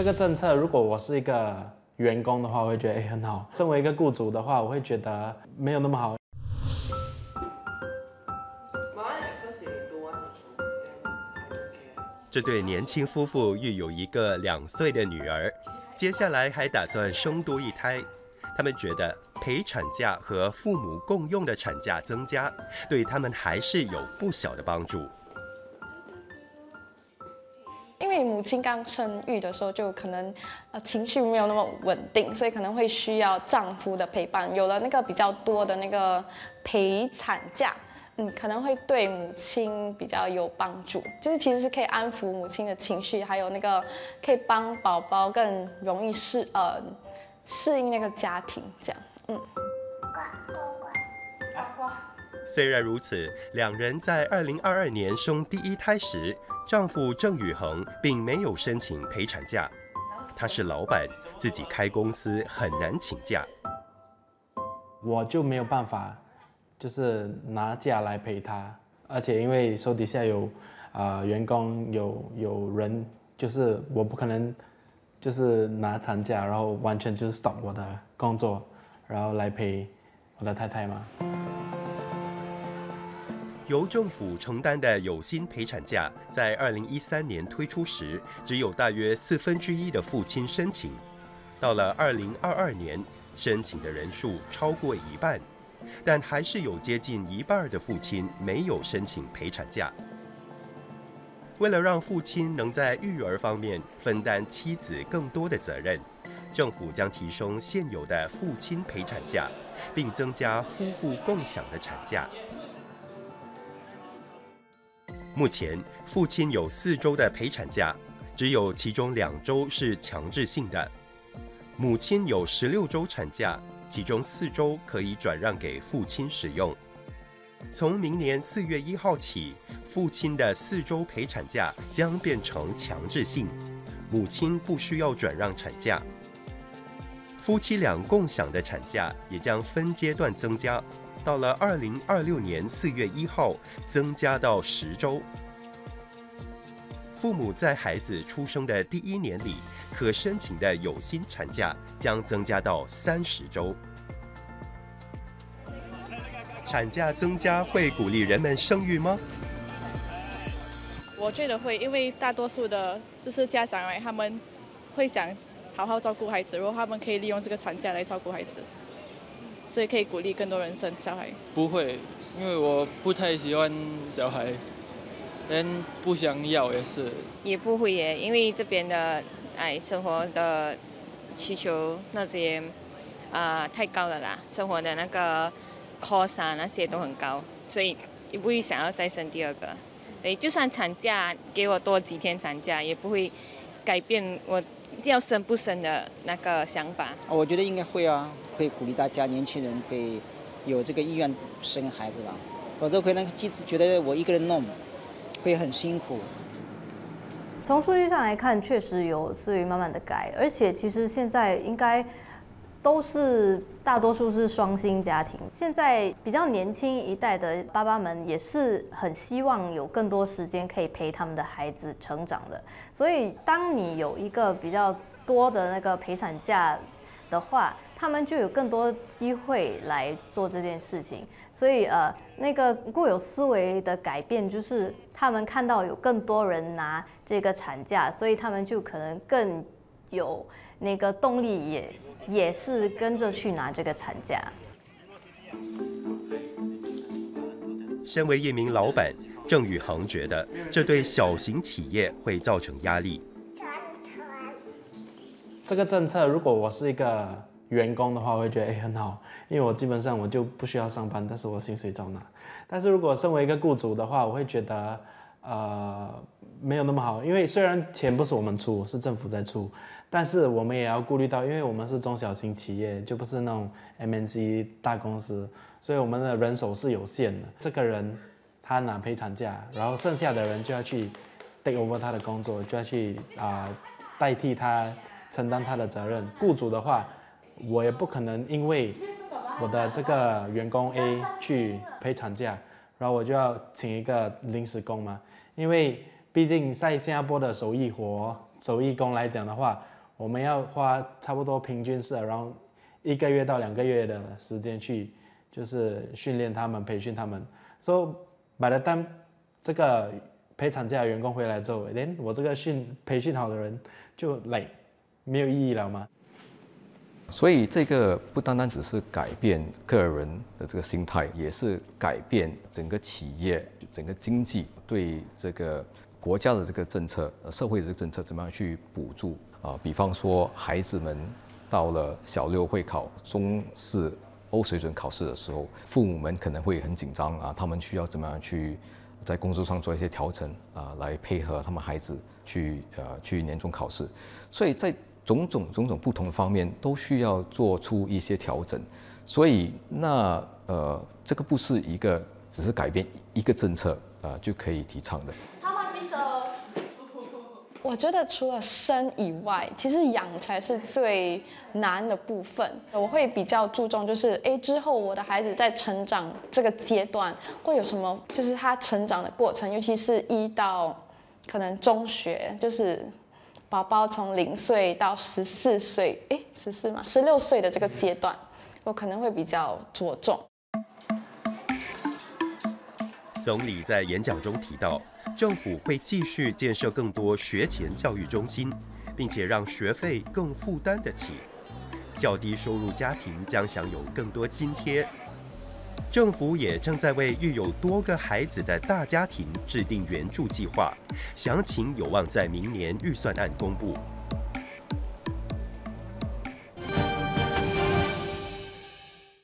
这个政策如果我是一个员工的话，我会觉得哎很好；身为一个雇主的话，我会觉得没有那么好。这对年轻夫妇育有一个两岁的女儿，接下来还打算生多一胎。他们觉得陪产假和父母共用的产假增加，对他们还是有不小的帮助。为母亲刚生育的时候，就可能呃情绪没有那么稳定，所以可能会需要丈夫的陪伴。有了那个比较多的那个陪产假。嗯，可能会对母亲比较有帮助，就是其实是可以安抚母亲的情绪，还有那个可以帮宝宝更容易适呃适应那个家庭这样。嗯。虽然如此，两人在二零二二年生第一胎时，丈夫郑宇恒并没有申请陪产假。他是老板，自己开公司很难请假。我就没有办法。就是拿假来陪他，而且因为手底下有啊员工有有人，就是我不可能就是拿产假，然后完全就是 stop 我的工作，然后来陪我的太太嘛。由政府承担的有薪陪产假，在二零一三年推出时，只有大约四分之一的父亲申请，到了二零二二年，申请的人数超过一半。但还是有接近一半的父亲没有申请陪产假。为了让父亲能在育儿方面分担妻子更多的责任，政府将提升现有的父亲陪产假，并增加夫妇共享的产假。目前，父亲有四周的陪产假，只有其中两周是强制性的；母亲有十六周产假。其中四周可以转让给父亲使用。从明年四月一号起，父亲的四周陪产假将变成强制性，母亲不需要转让产假。夫妻俩共享的产假也将分阶段增加，到了二零二六年四月一号，增加到十周。父母在孩子出生的第一年里。可申请的有薪产假将增加到三十周。产假增加会鼓励人们生育吗？我觉得会，因为大多数的就是家长哎，他们会想好好照顾孩子，如果他们可以利用这个产假来照顾孩子，所以可以鼓励更多人生小孩。不会，因为我不太喜欢小孩，连不想要也是。也不会耶，因为这边的。哎，生活的需求那些啊太高了啦，生活的那个 cost 啊那些都很高，所以也不会想要再生第二个。对，就算产假给我多几天产假，也不会改变我要生不生的那个想法。我觉得应该会啊，会鼓励大家年轻人可以有这个意愿生孩子吧，否则可能即使觉得我一个人弄会很辛苦。从数据上来看，确实有思维慢慢的改，而且其实现在应该都是大多数是双薪家庭。现在比较年轻一代的爸爸们也是很希望有更多时间可以陪他们的孩子成长的。所以，当你有一个比较多的那个陪产假的话，他们就有更多机会来做这件事情。所以，呃，那个固有思维的改变就是。他们看到有更多人拿这个产假，所以他们就可能更有那个动力，也也是跟着去拿这个产假。身为一名老板，郑宇恒觉得这对小型企业会造成压力。这个政策，如果我是一个员工的话，我会觉得哎很好，因为我基本上我就不需要上班，但是我薪水照拿。但是如果身为一个雇主的话，我会觉得。呃，没有那么好，因为虽然钱不是我们出，是政府在出，但是我们也要顾虑到，因为我们是中小型企业，就不是那种 MNC 大公司，所以我们的人手是有限的。这个人他拿陪产假，然后剩下的人就要去 take over 他的工作，就要去啊代替他承担他的责任。雇主的话，我也不可能因为我的这个员工 A 去陪产假，然后我就要请一个临时工嘛。因为毕竟在新加坡的手艺活、手艺工来讲的话，我们要花差不多平均是然后一个月到两个月的时间去，就是训练他们、培训他们。所以把它当这个陪产假员工回来之后，连我这个训培训好的人就来没有意义了吗？所以这个不单单只是改变个人的这个心态，也是改变整个企业、整个经济对这个国家的这个政策、社会的这个政策怎么样去补助啊？比方说，孩子们到了小六会考中四欧水准考试的时候，父母们可能会很紧张啊，他们需要怎么样去在工作上做一些调整啊，来配合他们孩子去呃去年终考试，所以在。种种种种不同的方面都需要做出一些调整，所以那呃，这个不是一个只是改变一个政策啊就可以提倡的。我觉得除了生以外，其实养才是最难的部分。我会比较注重，就是诶，之后我的孩子在成长这个阶段会有什么，就是他成长的过程，尤其是一到可能中学，就是。宝宝从零岁到十四岁，诶，十四嘛，十六岁的这个阶段，我可能会比较着重。总理在演讲中提到，政府会继续建设更多学前教育中心，并且让学费更负担得起，较低收入家庭将享有更多津贴。政府也正在为育有多个孩子的大家庭制定援助计划，详情有望在明年预算案公布。